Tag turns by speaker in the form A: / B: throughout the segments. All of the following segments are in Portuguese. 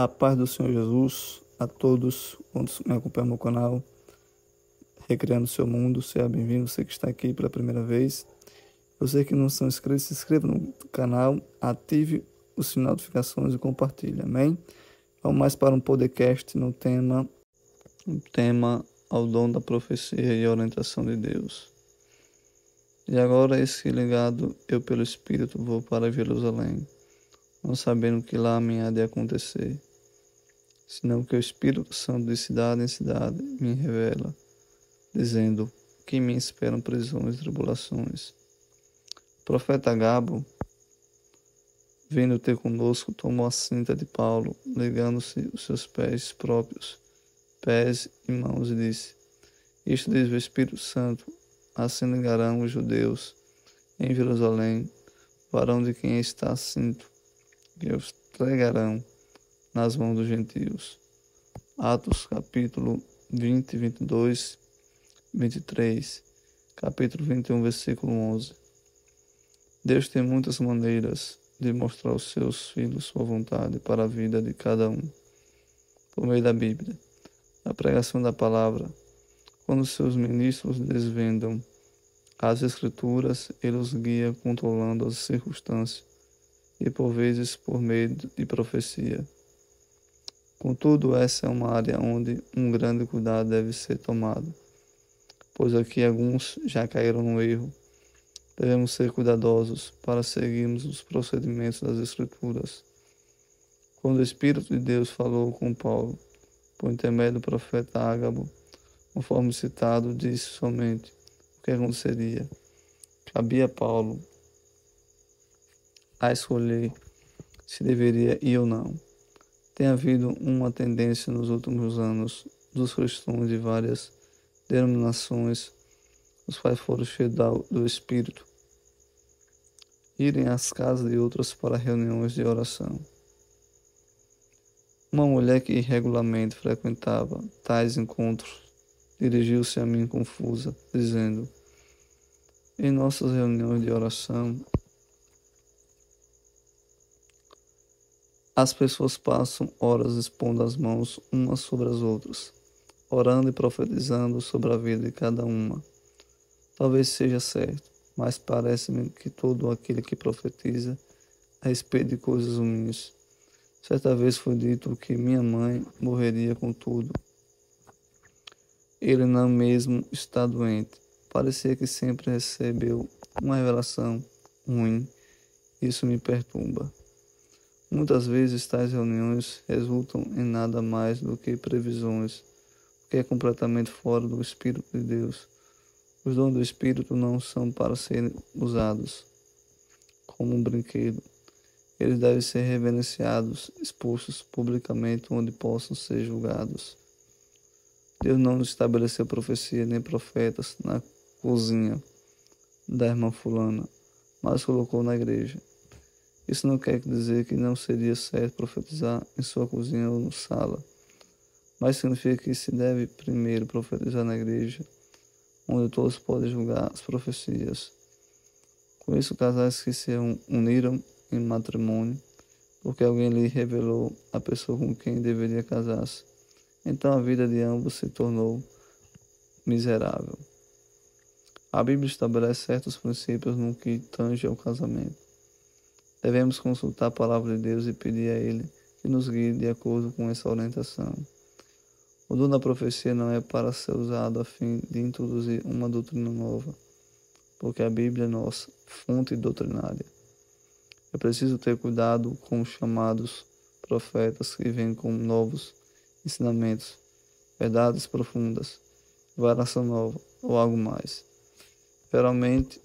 A: A paz do Senhor Jesus a todos quantos me acompanham no canal Recriando Seu Mundo. Seja bem-vindo, você que está aqui pela primeira vez. Você que não são inscritos, se inscreva no canal, ative o sinal de notificações e compartilhe. Amém? Vamos mais para um podcast no tema, um tema ao dom da profecia e orientação de Deus. E agora esse legado, eu pelo Espírito vou para Jerusalém não sabendo que lá me há de acontecer, senão que o Espírito Santo de cidade em cidade me revela, dizendo que me esperam prisões e tribulações. O profeta Gabo, vindo ter conosco, tomou a cinta de Paulo, ligando-se os seus pés próprios, pés e mãos, e disse: Isto diz o Espírito Santo, assim ligarão os judeus em Jerusalém, varão de quem está cinto que os entregarão nas mãos dos gentios. Atos capítulo 20, 22, 23, capítulo 21, versículo 11. Deus tem muitas maneiras de mostrar aos seus filhos sua vontade para a vida de cada um. Por meio da Bíblia, a pregação da palavra, quando seus ministros desvendam as Escrituras, ele os guia controlando as circunstâncias e por vezes por meio de profecia. Contudo, essa é uma área onde um grande cuidado deve ser tomado, pois aqui alguns já caíram no erro. Devemos ser cuidadosos para seguirmos os procedimentos das Escrituras. Quando o Espírito de Deus falou com Paulo, por intermédio do profeta Ágabo, conforme citado, disse somente o que aconteceria. Cabia a Paulo a escolher se deveria ir ou não. Tem havido uma tendência nos últimos anos dos cristãos de várias denominações, os quais foram cheios do Espírito, irem às casas de outras para reuniões de oração. Uma mulher que regularmente frequentava tais encontros dirigiu-se a mim confusa, dizendo: Em nossas reuniões de oração, As pessoas passam horas expondo as mãos umas sobre as outras, orando e profetizando sobre a vida de cada uma. Talvez seja certo, mas parece-me que todo aquele que profetiza a respeito de coisas ruins. Certa vez foi dito que minha mãe morreria com tudo. Ele não mesmo está doente. Parecia que sempre recebeu uma revelação ruim. Isso me perturba. Muitas vezes tais reuniões resultam em nada mais do que previsões, o que é completamente fora do Espírito de Deus. Os dons do Espírito não são para serem usados como um brinquedo. Eles devem ser reverenciados, expostos publicamente onde possam ser julgados. Deus não estabeleceu profecia nem profetas na cozinha da irmã fulana, mas colocou na igreja. Isso não quer dizer que não seria certo profetizar em sua cozinha ou no sala, mas significa que se deve primeiro profetizar na igreja, onde todos podem julgar as profecias. Com isso, casais que se uniram em matrimônio, porque alguém lhe revelou a pessoa com quem deveria casar-se. Então a vida de ambos se tornou miserável. A Bíblia estabelece certos princípios no que tange ao casamento. Devemos consultar a palavra de Deus e pedir a Ele que nos guie de acordo com essa orientação. O dom da profecia não é para ser usado a fim de introduzir uma doutrina nova, porque a Bíblia é nossa fonte doutrinária. É preciso ter cuidado com os chamados profetas que vêm com novos ensinamentos, verdades profundas, variação nova ou algo mais. Geralmente,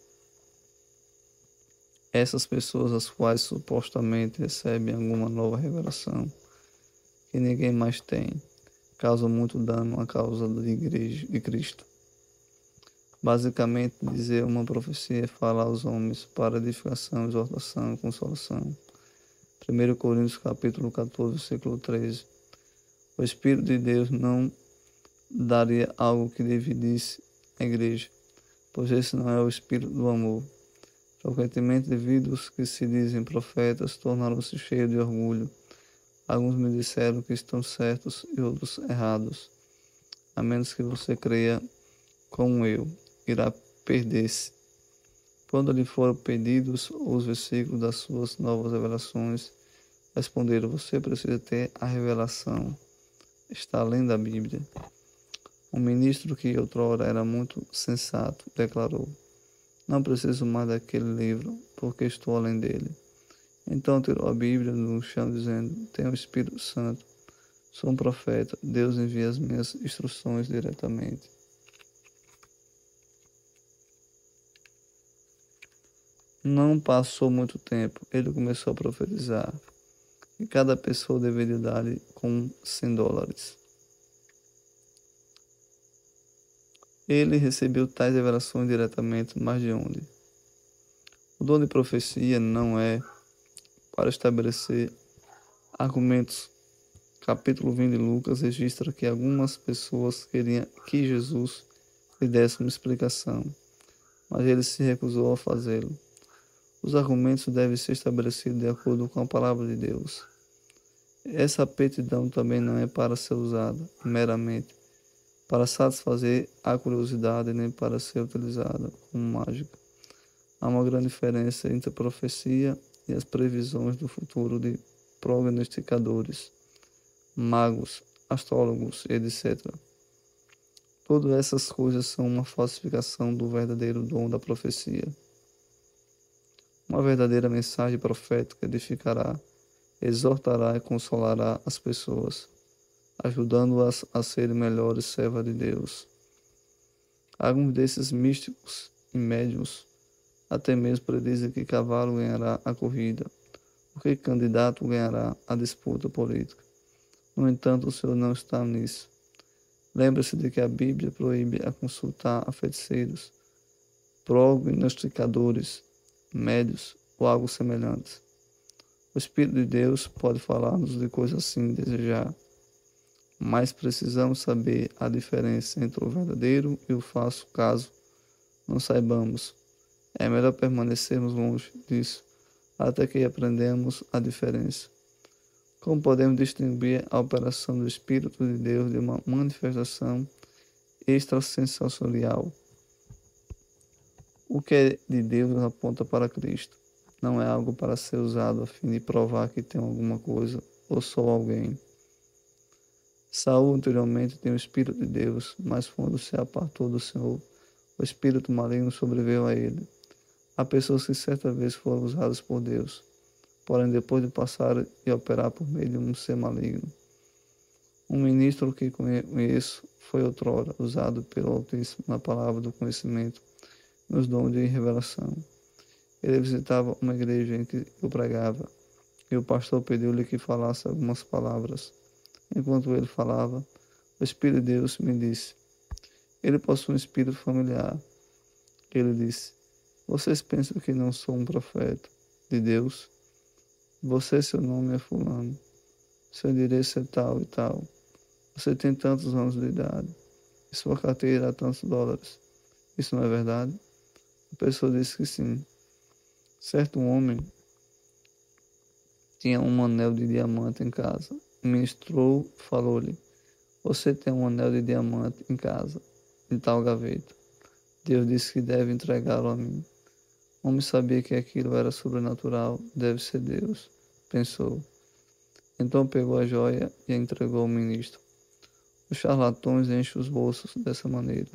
A: essas pessoas as quais supostamente recebem alguma nova revelação que ninguém mais tem, causam muito dano à causa da igreja de Cristo. Basicamente, dizer uma profecia é falar aos homens para edificação, exortação, consolação. 1 Coríntios capítulo 14, versículo 13. O Espírito de Deus não daria algo que dividisse a igreja, pois esse não é o Espírito do amor Frequentemente, devido aos que se dizem profetas, tornaram-se cheios de orgulho, Alguns me disseram que estão certos e outros errados. A menos que você creia como eu, irá perder-se. Quando lhe foram pedidos os versículos das suas novas revelações, responderam: Você precisa ter a revelação. Está além da Bíblia. Um ministro que outrora era muito sensato declarou: Não preciso mais daquele livro, porque estou além dele. Então tirou a Bíblia do chão, dizendo: Tenho o Espírito Santo, sou um profeta, Deus envia as minhas instruções diretamente. Não passou muito tempo, ele começou a profetizar que cada pessoa deveria dar-lhe com 100 dólares. Ele recebeu tais revelações diretamente, mas de onde? O dom de profecia não é para estabelecer argumentos. Capítulo 20 de Lucas registra que algumas pessoas queriam que Jesus lhe desse uma explicação, mas ele se recusou a fazê-lo. Os argumentos devem ser estabelecidos de acordo com a palavra de Deus. Essa aptidão também não é para ser usada meramente para satisfazer a curiosidade, nem para ser utilizada como mágica. Há uma grande diferença entre a profecia e as previsões do futuro de prognosticadores, magos, astrólogos, etc. Todas essas coisas são uma falsificação do verdadeiro dom da profecia. Uma verdadeira mensagem profética edificará, exortará e consolará as pessoas, ajudando-as a serem melhores servas de Deus. Alguns desses místicos e médiums até mesmo predizem que cavalo ganhará a corrida, ou que candidato ganhará a disputa política. No entanto, o Senhor não está nisso. Lembre-se de que a Bíblia proíbe a consultar a feiticeiros, prognosticadores, médios ou algo semelhante. O Espírito de Deus pode falar-nos de coisas assim desejar, mas precisamos saber a diferença entre o verdadeiro e o falso caso não saibamos. É melhor permanecermos longe disso até que aprendamos a diferença. Como podemos distinguir a operação do Espírito de Deus de uma manifestação extrasensorial? O que é de Deus aponta para Cristo. Não é algo para ser usado a fim de provar que tem alguma coisa ou sou alguém. Saul anteriormente tem o Espírito de Deus, mas quando se apartou do Senhor, o espírito maligno sobreveio a ele. Há pessoas que certa vez foram usadas por Deus, porém depois de passar e operar por meio de um ser maligno. Um ministro que conheço foi outrora usado pelo Altíssimo na palavra do conhecimento nos dons de revelação. Ele visitava uma igreja em que eu pregava e o pastor pediu-lhe que falasse algumas palavras. Enquanto ele falava, o Espírito de Deus me disse: Ele possui um espírito familiar. Ele disse: Vocês pensam que não sou um profeta de Deus? Você, seu nome é Fulano. Seu endereço é tal e tal. Você tem tantos anos de idade. E sua carteira há tantos dólares. Isso não é verdade? A pessoa disse que sim. Certo homem tinha um anel de diamante em casa. O ministro falou-lhe: Você tem um anel de diamante em casa, em tal gaveta. Deus disse que deve entregá-lo a mim. O homem sabia que aquilo era sobrenatural, deve ser Deus, pensou. Então pegou a joia e a entregou ao ministro. Os charlatões enchem os bolsos dessa maneira.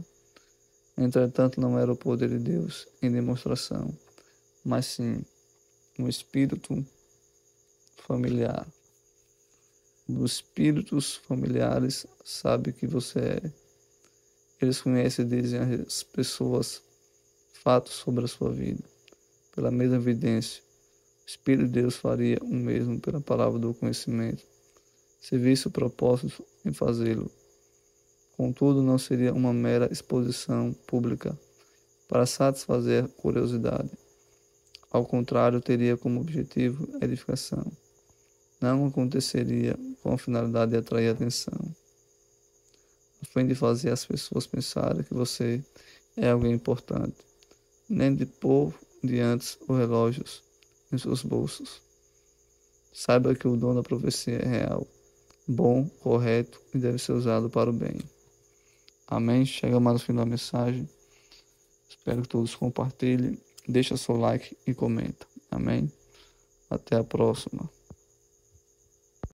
A: Entretanto, não era o poder de Deus em demonstração, mas sim um espírito familiar. Os espíritos familiares sabem que você é. Eles conhecem e dizem às pessoas fatos sobre a sua vida. Pela mesma evidência, o Espírito de Deus faria o mesmo pela palavra do conhecimento, se visse o propósito em fazê-lo. Contudo, não seria uma mera exposição pública para satisfazer curiosidade. Ao contrário, teria como objetivo a edificação. Não aconteceria com a finalidade de atrair atenção, a fim de fazer as pessoas pensarem que você é alguém importante, nem de pôr diante os relógios em seus bolsos. Saiba que o dom da profecia é real, bom, correto e deve ser usado para o bem. Amém? Chega mais no fim da mensagem. Espero que todos compartilhem. Deixa seu like e comenta. Amém? Até a próxima.